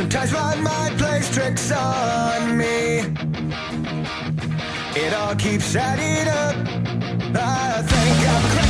Sometimes my mind plays tricks on me. It all keeps adding up. I think I'm cracking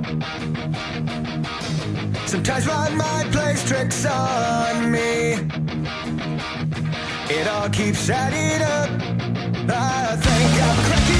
Sometimes my mind plays tricks on me. It all keeps adding up. I think